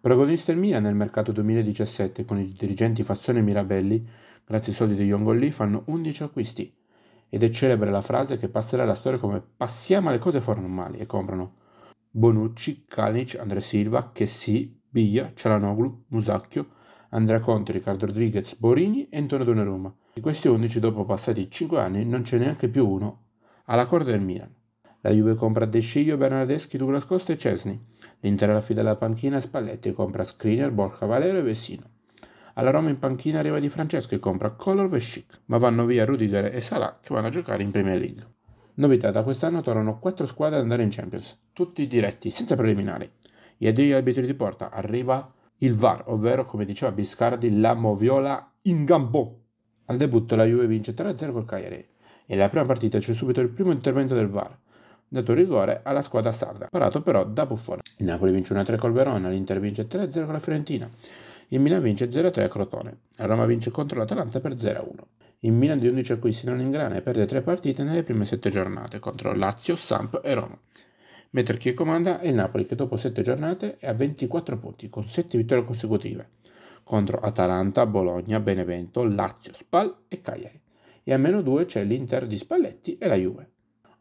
Protagonista il Milan nel mercato 2017 con i dirigenti Fassone e Mirabelli, grazie ai soldi degli Ongolli, fanno 11 acquisti. Ed è celebre la frase che passerà alla storia come passiamo alle cose formali e comprano Bonucci, Kalinic, Andrea Silva, Chessy, Biglia, Cialanoglu, Musacchio, Andrea Conte, Riccardo Rodriguez, Borini e Antonio Donnarumma. Di questi 11 dopo passati 5 anni non c'è neanche più uno alla corda del Milan. La Juve compra De Sciglio, Bernardeschi, Douglas Costa e Cesni. L'Inter affida la panchina a Spalletti e compra Skriniar, Borja Valero e Vessino. Alla Roma in panchina arriva Di Francesco e compra Color e Chic, ma vanno via Rudiger e Salah che vanno a giocare in Premier League. Novità, da quest'anno tornano 4 squadre ad andare in Champions, tutti diretti, senza preliminari. E a degli arbitri di porta arriva il VAR, ovvero come diceva Biscardi, la moviola in gambo. Al debutto la Juve vince 3-0 col Cagliari e nella prima partita c'è subito il primo intervento del VAR dato rigore alla squadra sarda, parato però da Buffone. Il Napoli vince 1-3 col Verona, l'Inter vince 3-0 con la Fiorentina, il Milan vince 0-3 a Crotone, la Roma vince contro l'Atalanta per 0-1. Il Milan di 11 acquisti non ingrana e perde 3 partite nelle prime 7 giornate contro Lazio, Samp e Roma. Mentre chi comanda è il Napoli che dopo 7 giornate è a 24 punti con 7 vittorie consecutive contro Atalanta, Bologna, Benevento, Lazio, Spal e Cagliari. E a meno 2 c'è l'Inter di Spalletti e la Juve.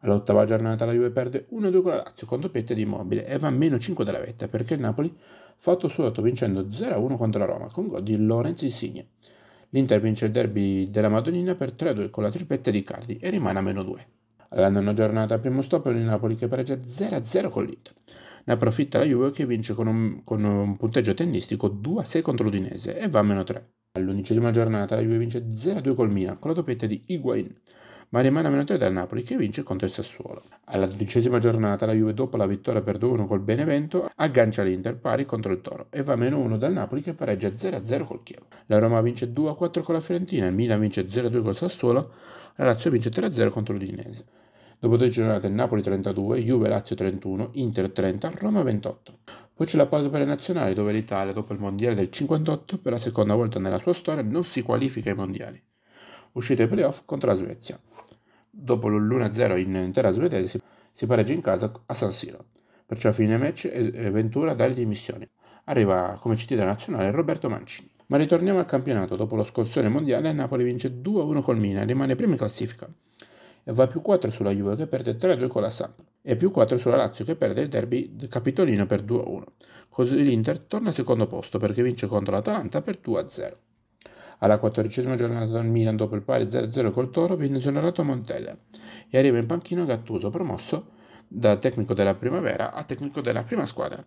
All'ottava giornata la Juve perde 1-2 con la Lazio con doppietta di Immobile e va a meno 5 dalla vetta perché il Napoli fa 8 su 8 vincendo 0-1 contro la Roma con gol di Lorenzo Insigne. L'Inter vince il derby della Madonnina per 3-2 con la tripletta di Cardi e rimane a meno 2. Alla nona giornata primo stop il Napoli che pareggia 0-0 con l'Inter. Ne approfitta la Juve che vince con un, con un punteggio tennistico 2-6 contro l'Udinese e va a meno 3. All'undicesima giornata la Juve vince 0-2 col Milan con la doppietta di Higuain ma rimane a meno 3 dal Napoli che vince contro il Sassuolo. Alla dodicesima giornata la Juve dopo la vittoria per 2-1 col Benevento aggancia l'Inter pari contro il Toro e va a meno 1 dal Napoli che pareggia 0-0 col Chievo. La Roma vince 2-4 con la Fiorentina, il Milan vince 0-2 col Sassuolo, la Lazio vince 3-0 contro l'Udinese. Dopo due giornate Napoli 32, Juve Lazio 31, Inter 30, Roma 28. Poi c'è la pausa per le nazionali dove l'Italia dopo il mondiale del 58 per la seconda volta nella sua storia non si qualifica ai mondiali. Uscita ai playoff contro la Svezia dopo l'1-0 in terra svedese, si pareggia in casa a San Siro. Perciò a fine match Ventura dalle dimissioni. Arriva come della nazionale Roberto Mancini. Ma ritorniamo al campionato. Dopo lo scossone mondiale, Napoli vince 2-1 col Mina e rimane prima in classifica. E va più 4 sulla Juve che perde 3-2 con la Samp. E più 4 sulla Lazio che perde il derby del Capitolino per 2-1. Così l'Inter torna al secondo posto perché vince contro l'Atalanta per 2-0. Alla quattordicesima giornata del Milan, dopo il pari 0-0 col Toro, viene esonerato Montella e arriva in panchino Gattuso, promosso da tecnico della primavera a tecnico della prima squadra.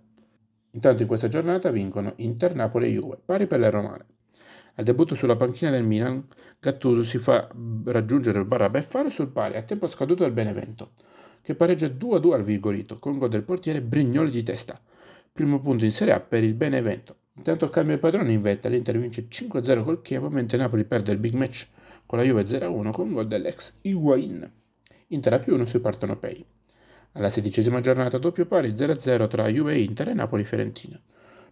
Intanto in questa giornata vincono Inter, Napoli e Juve, pari per le romane. Al debutto sulla panchina del Milan, Gattuso si fa raggiungere il barra beffare sul pari a tempo scaduto dal Benevento, che pareggia 2-2 al Vigorito con gol del portiere Brignoli di testa. Primo punto in Serie A per il Benevento. Intanto cambia il padrone in vetta, l'Inter vince 5-0 col Chievo, mentre Napoli perde il big match con la Juve 0-1 con gol dell'ex Higuain. Inter a più 1 sui partenopei. Alla sedicesima giornata doppio pari 0-0 tra Juve Inter e Napoli-Fiorentina.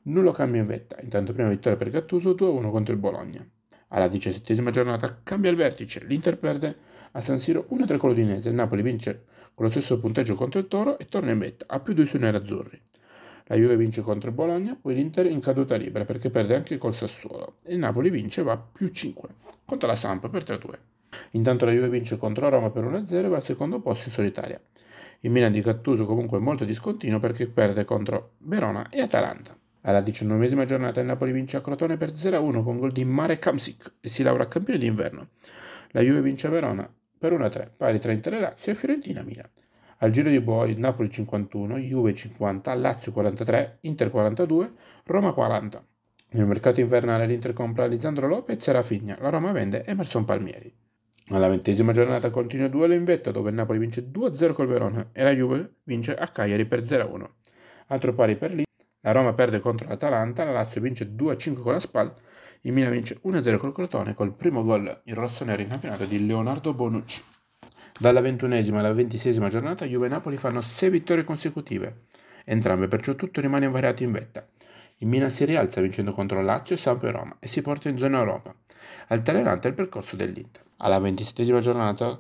Nulla cambia in vetta, intanto prima vittoria per Gattuso 2-1 contro il Bologna. Alla diciassettesima giornata cambia il vertice, l'Inter perde a San Siro 1-3 con l'Udinese, Napoli vince con lo stesso punteggio contro il Toro e torna in vetta a più 2 sui nerazzurri. La Juve vince contro Bologna, poi l'Inter in caduta libera perché perde anche col Sassuolo. E il Napoli vince va più 5 contro la Samp per 3-2. Intanto la Juve vince contro Roma per 1-0 e va al secondo posto in solitaria. Il Milan di Cattuso comunque è molto discontinuo perché perde contro Verona e Atalanta. Alla diciannovesima giornata il Napoli vince a Crotone per 0-1 con gol di Mare Kamsik e si laurea campione d'inverno. La Juve vince a Verona per 1-3, pari tra Inter Lazio e Fiorentina Milan. Al giro di il Napoli 51, Juve 50, Lazio 43, Inter 42, Roma 40. Nel mercato invernale l'Inter compra Lisandro Lopez e Rafinha, la Roma vende Emerson Palmieri. Alla ventesima giornata continua il duello in vetta dove il Napoli vince 2-0 col Verona e la Juve vince a Cagliari per 0-1. Altro pari per lì, la Roma perde contro l'Atalanta, la Lazio vince 2-5 con la Spal, il Milan vince 1-0 col Crotone col primo gol in rosso-nero in campionato di Leonardo Bonucci. Dalla ventunesima alla ventiseiesima giornata Juve e Napoli fanno 6 vittorie consecutive, entrambe perciò tutto rimane invariato in vetta. Il Milan si rialza vincendo contro Lazio, Sampo e Roma e si porta in zona Europa, altalenante il percorso dell'Inter. Alla ventisettesima giornata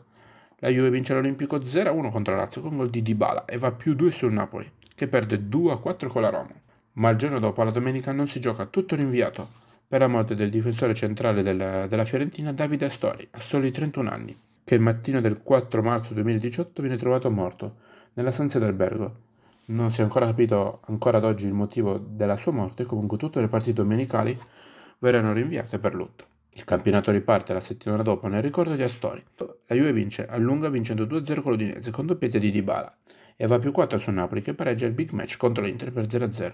la Juve vince l'Olimpico 0-1 contro Lazio con gol di Dybala e va più 2 sul Napoli, che perde 2-4 con la Roma. Ma il giorno dopo, la domenica, non si gioca, tutto rinviato per la morte del difensore centrale della, della Fiorentina Davide Astori, a soli 31 anni, che il mattino del 4 marzo 2018 viene trovato morto nella stanza d'albergo. Non si è ancora capito ancora ad oggi il motivo della sua morte, comunque tutte le partite domenicali verranno rinviate per lutto. Il campionato riparte la settimana dopo nel ricordo di Astori. La Juve vince a lunga vincendo 2-0 con l'Udinese con doppietta di Dybala e va più 4 su Napoli che pareggia il big match contro l'Inter per 0-0.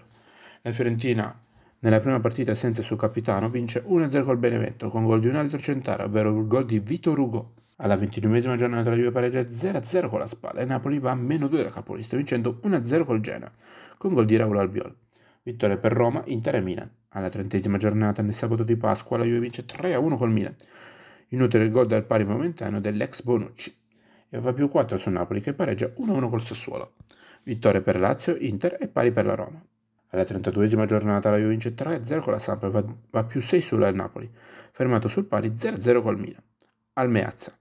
La Fiorentina nella prima partita senza il suo capitano vince 1-0 col Benevento con gol di un altro centaro, ovvero il gol di Vito Rugo. Alla ventinovesima giornata la Juve pareggia 0-0 con la Spalla e Napoli va a meno 2 da capolista vincendo 1-0 col Genoa con gol di Raul Albiol. Vittoria per Roma, Inter e Milan. Alla trentesima giornata nel sabato di Pasqua la Juve vince 3-1 col Milan. Inutile il gol dal pari momentaneo dell'ex Bonucci. E va più 4 su Napoli che pareggia 1-1 col Sassuolo. Vittoria per Lazio, Inter e pari per la Roma. Alla 32esima giornata la Juve vince 3-0 con la Samp e va, va più 6 sulla Napoli, fermato sul pari 0-0 col Milan. Al Meazza,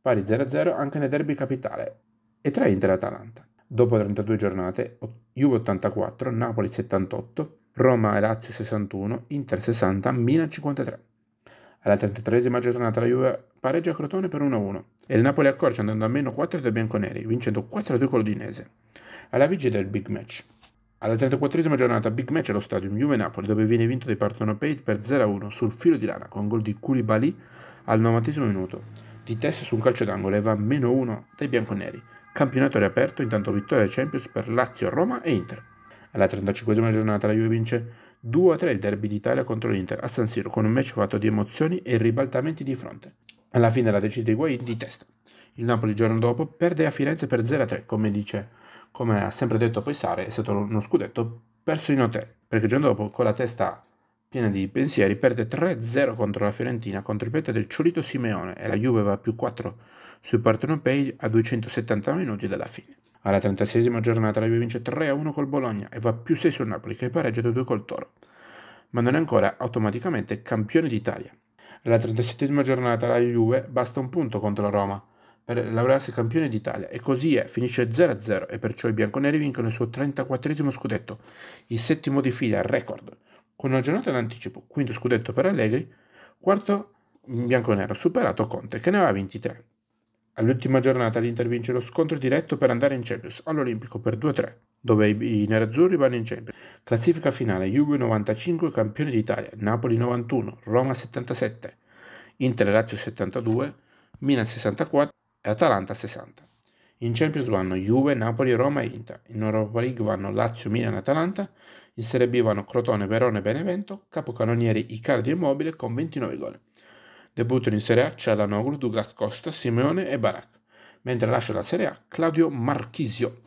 pari 0-0 anche nel derby capitale e tra Inter e Atalanta. Dopo 32 giornate, Juve 84, Napoli 78, Roma e Lazio 61, Inter 60, Milan 53. Alla 33esima giornata la Juve pareggia Crotone per 1-1 e il Napoli accorce andando a meno 4 dai bianconeri, vincendo 4-2 con l'Udinese. Alla vigilia del big match. Alla 34esima giornata big match allo stadio Juve-Napoli dove viene vinto dai Partenopei per 0-1 sul filo di lana con gol di Koulibaly al 90 minuto. Di testa su un calcio d'angolo e va meno 1 dai bianconeri. Campionato riaperto, intanto vittoria Champions per Lazio, Roma e Inter. Alla 35esima giornata la Juve vince 2-3 il derby d'Italia contro l'Inter a San Siro con un match fatto di emozioni e ribaltamenti di fronte. Alla fine la decide Higuain di testa. Il Napoli il giorno dopo perde a Firenze per 0-3, come dice, come ha sempre detto poi Sare, è stato uno scudetto perso in hotel, perché il giorno dopo con la testa piena di pensieri perde 3-0 contro la Fiorentina con tripletta del Ciolito Simeone e la Juve va più 4 sui partenopei a 270 minuti dalla fine. Alla 36esima giornata la Juve vince 3-1 col Bologna e va più 6 sul Napoli che pareggia 2 col Toro, ma non è ancora automaticamente campione d'Italia. Alla 37esima giornata la Juve basta un punto contro la Roma per laurearsi campione d'Italia e così è, finisce 0-0 e perciò i bianconeri vincono il suo 34esimo scudetto, il settimo di fila, record, con una giornata d'anticipo, quinto scudetto per Allegri, quarto bianconero, superato Conte che ne aveva 23. All'ultima giornata l'Inter vince lo scontro diretto per andare in Champions all'Olimpico per 2-3, dove i, nerazzurri vanno in Champions. Classifica finale Juve 95 campione d'Italia, Napoli 91, Roma 77, Inter Lazio 72, Milan 64 e Atalanta 60. In Champions vanno Juve, Napoli, Roma e Inter. In Europa League vanno Lazio, Milan e Atalanta. In Serie B vanno Crotone, Verone e Benevento. Capocannonieri Icardi e Mobile con 29 gol. Debuttano in Serie A Cialanoglu, Douglas Costa, Simeone e Barak, mentre lascia la Serie A Claudio Marchisio.